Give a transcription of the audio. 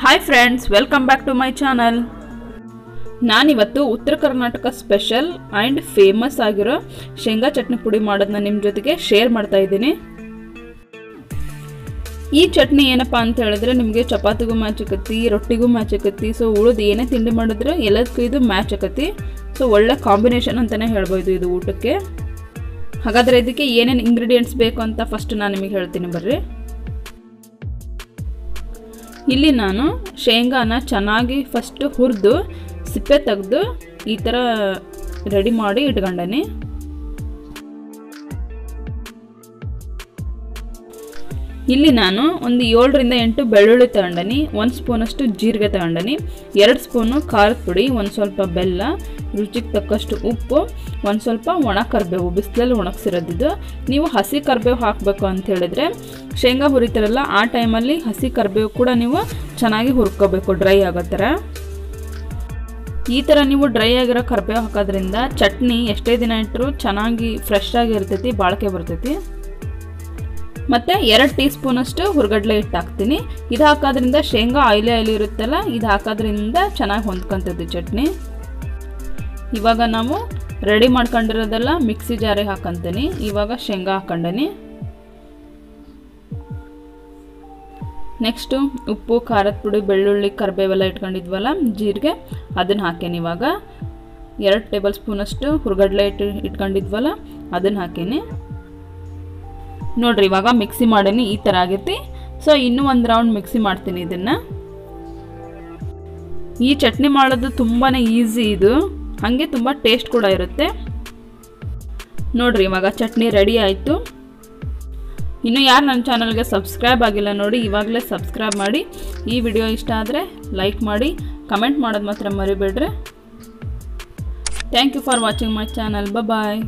Hi friends welcome back to my channel ನಾನಿವತ್ತು ಉತ್ತರ Karnataka special and famous ಆಗಿರೋ ಶೇಂಗಾ ಚಟ್ನಿ ಪುಡಿ ಮಾಡೋದನ್ನ ನಿಮ್ಮ ಜೊತೆಗೆ ಶೇರ್ ಮಾಡ್ತಾ ಇದ್ದೀನಿ. ಈ ಚಟ್ನಿ ಏನಪ್ಪ ಅಂತ ಹೇಳಿದ್ರೆ ನಿಮಗೆ ಚಪಾತಿಗೂ ಮ್ಯಾಚ್ ಆಕತಿ, ರೊಟ್ಟಿಗೂ ಮ್ಯಾಚ್ ಆಕತಿ ಸೊ ಉಳಿದು ಏನೇ ತಿಂಡಿ ಮಾಡಿದ್ರೆ ಎಲ್ಲದಕ್ಕೂ ಇದು ಮ್ಯಾಚ್ ಆಕತಿ. ಸೊ ಒಳ್ಳೆ ಕಾಂಬಿನೇಷನ್ ಅಂತಲೇ ಹೇಳ್ಬೋದು ಇದು ಊಟಕ್ಕೆ. ಹಾಗಾದರೆ ಇದಕ್ಕೆ ಏನೇನು ಇಂಗ್ರೀಡಿಯೆಂಟ್ಸ್ ಬೇಕು ಅಂತ ಫಸ್ಟ್ ನಾನು ನಿಮಗೆ ಹೇಳ್ತೀನಿ ಬರ್ರಿ. ಇಲ್ಲಿ ನಾನು ಶೇಂಗಾನ ಚೆನ್ನಾಗಿ ಫಸ್ಟ್ ಹುರಿದು ಸಿಪ್ಪೆ ತೆಗೆದು ಈ ಥರ ರೆಡಿ ಮಾಡಿ ಇಟ್ಕೊಂಡನಿ. ಇಲ್ಲಿ ನಾನು ಒಂದು ಏಳರಿಂದ ಎಂಟು ಬೆಳ್ಳುಳ್ಳಿ ತಗೊಂಡನಿ, ಒಂದು ಸ್ಪೂನಷ್ಟು ಜೀರಿಗೆ ತಗೊಂಡನಿ, ಎರಡು ಸ್ಪೂನು ಖಾರದ ಪುಡಿ, ಒಂದು ಸ್ವಲ್ಪ ಬೆಲ್ಲ, ರುಚಿಗೆ ತಕ್ಕಷ್ಟು ಉಪ್ಪು, ಒಂದು ಸ್ವಲ್ಪ ಒಣ ಕರಿಬೇವು, ಬಿಸಿಲಲ್ಲಿ ಒಣಗಿಸಿರೋದಿದ್ದು ನೀವು ಹಸಿ ಕರಿಬೇವು ಹಾಕಬೇಕು ಅಂತ ಹೇಳಿದ್ರೆ, ಶೇಂಗಾ ಹುರಿತಿರಲ್ಲ, ಆ ಟೈಮಲ್ಲಿ ಹಸಿ ಕರಿಬೇವು ಕೂಡ ನೀವು ಚೆನ್ನಾಗಿ ಹುರ್ಕೋಬೇಕು, ಡ್ರೈ ಆಗೋ ಥರ. ಈ ಥರ ನೀವು ಡ್ರೈ ಆಗಿರೋ ಕರಿಬೇವು ಹಾಕೋದ್ರಿಂದ ಚಟ್ನಿ ಎಷ್ಟೇ ದಿನ ಇಟ್ಟರೂ ಚೆನ್ನಾಗಿ ಫ್ರೆಶ್ ಆಗಿರ್ತೈತಿ ಬಾಳಿಕೆ ಬರ್ತೈತಿ. ಮತ್ತು ಎರಡು ಟೀ ಸ್ಪೂನಷ್ಟು ಹುರ್ಗಡ್ಲೆ ಹಿಟ್ಟು ಹಾಕ್ತೀನಿ. ಇದು ಹಾಕೋದ್ರಿಂದ ಶೇಂಗಾ ಆಯಿಲಿ ಆಯಿಲಿ ಇರುತ್ತಲ್ಲ, ಇದು ಹಾಕೋದ್ರಿಂದ ಚೆನ್ನಾಗಿ ಹೊಂದ್ಕೊಂತದ್ದು ಚಟ್ನಿ. ಇವಾಗ ನಾವು ರೆಡಿ ಮಾಡ್ಕೊಂಡಿರೋದೆಲ್ಲ ಮಿಕ್ಸಿ ಜಾರಿಗೆ ಹಾಕೊಂತೀನಿ. ಇವಾಗ ಶೇಂಗಾ ಹಾಕೊಂಡನಿ. ನೆಕ್ಸ್ಟು ಉಪ್ಪು, ಖಾರದ ಪುಡಿ, ಬೆಳ್ಳುಳ್ಳಿ, ಕರಿಬೇವೆಲ್ಲ ಇಟ್ಕೊಂಡಿದ್ವಲ್ಲ ಜೀರಿಗೆ, ಅದನ್ನು ಹಾಕೇನಿ ಇವಾಗ. ಎರಡು ಟೇಬಲ್ ಸ್ಪೂನಷ್ಟು ಹುರ್ಗಡ್ಲೆ ಇಟ್ಟು ಇಟ್ಕೊಂಡಿದ್ವಲ್ಲ, ಅದನ್ನು ಹಾಕೀನಿ. ನೋಡ್ರಿ, ಇವಾಗ ಮಿಕ್ಸಿ ಮಾಡೀನಿ ಈ ಥರ ಆಗೈತಿ. ಸೊ ಇನ್ನೂ ಒಂದು ರೌಂಡ್ ಮಿಕ್ಸಿ ಮಾಡ್ತೀನಿ ಇದನ್ನು. ಈ ಚಟ್ನಿ ಮಾಡೋದು ತುಂಬಾ ಈಸಿ ಇದು. ಹಾಗೆ ತುಂಬ ಟೇಸ್ಟ್ ಕೂಡ ಇರುತ್ತೆ. ನೋಡ್ರಿ, ಇವಾಗ ಚಟ್ನಿ ರೆಡಿ ಆಯಿತು. ಇನ್ನು ಯಾರು ನನ್ನ ಚಾನಲ್ಗೆ ಸಬ್ಸ್ಕ್ರೈಬ್ ಆಗಿಲ್ಲ ನೋಡಿ, ಇವಾಗಲೇ ಸಬ್ಸ್ಕ್ರೈಬ್ ಮಾಡಿ. ಈ ವಿಡಿಯೋ ಇಷ್ಟ ಆದರೆ ಲೈಕ್ ಮಾಡಿ ಕಮೆಂಟ್ ಮಾಡೋದು ಮಾತ್ರ ಮರಿಬೇಡ್ರಿ. Thank you for watching my channel bye